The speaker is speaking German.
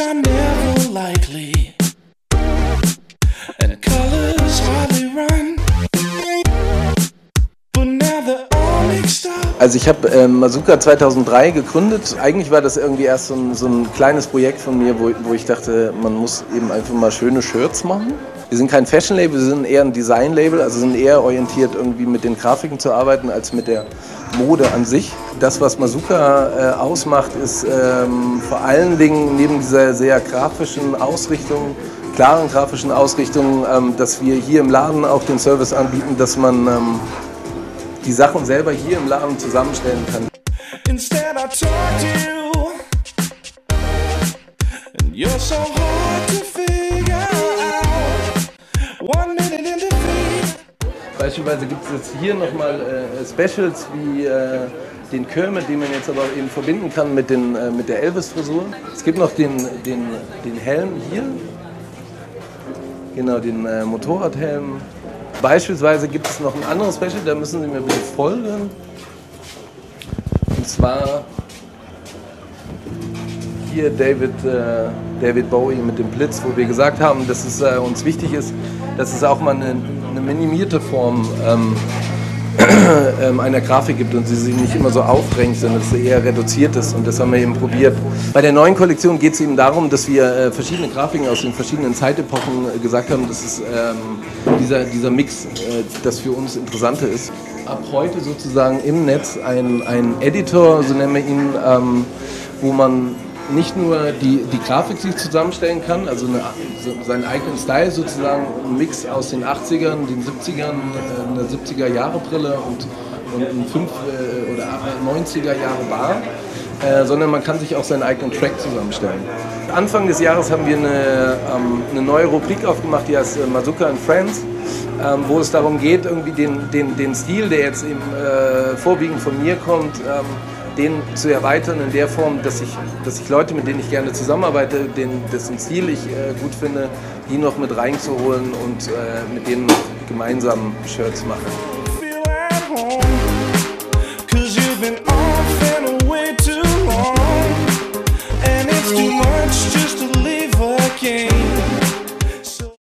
are never likely, and colors hardly run. But now they're all mixed up. Also ich habe ähm, Mazuka 2003 gegründet. Eigentlich war das irgendwie erst so ein, so ein kleines Projekt von mir, wo, wo ich dachte, man muss eben einfach mal schöne Shirts machen. Wir sind kein Fashion-Label, wir sind eher ein Design-Label, also sind eher orientiert irgendwie mit den Grafiken zu arbeiten als mit der Mode an sich. Das, was Mazuka äh, ausmacht, ist ähm, vor allen Dingen neben dieser sehr grafischen Ausrichtung, klaren grafischen Ausrichtung, ähm, dass wir hier im Laden auch den Service anbieten, dass man ähm, die Sachen selber hier im Laden zusammenstellen kann. Instead, I talk to you, and you're so hard to Beispielsweise gibt es jetzt hier nochmal äh, Specials wie äh, den Kermit, den man jetzt aber eben verbinden kann mit, den, äh, mit der Elvis-Frisur. Es gibt noch den, den, den Helm hier, genau, den äh, Motorradhelm. Beispielsweise gibt es noch ein anderes Special, da müssen Sie mir bitte folgen. Und zwar hier David, äh, David Bowie mit dem Blitz, wo wir gesagt haben, dass es äh, uns wichtig ist, dass es auch mal eine, eine minimierte Form ähm, ähm, einer Grafik gibt und sie sich nicht immer so aufdrängt, sondern dass sie eher reduziert ist. Und das haben wir eben probiert. Bei der neuen Kollektion geht es eben darum, dass wir äh, verschiedene Grafiken aus den verschiedenen Zeitepochen äh, gesagt haben, dass es ähm, dieser, dieser Mix, äh, das für uns Interessante ist. Ab heute sozusagen im Netz ein, ein Editor, so nennen wir ihn, ähm, wo man nicht nur die, die Grafik sich zusammenstellen kann, also eine, seinen eigenen Style sozusagen, ein Mix aus den 80ern, den 70ern, äh, eine 70er Jahre Brille und, und ein 5 äh, oder 90er Jahre Bar, äh, sondern man kann sich auch seinen eigenen Track zusammenstellen. Anfang des Jahres haben wir eine, ähm, eine neue Rubrik aufgemacht, die heißt äh, Mazuka and Friends, ähm, wo es darum geht, irgendwie den, den, den Stil, der jetzt eben äh, vorwiegend von mir kommt, ähm, den zu erweitern in der Form, dass ich, dass ich Leute, mit denen ich gerne zusammenarbeite, den, dessen Stil ich äh, gut finde, die noch mit reinzuholen und äh, mit denen gemeinsam Shirts machen.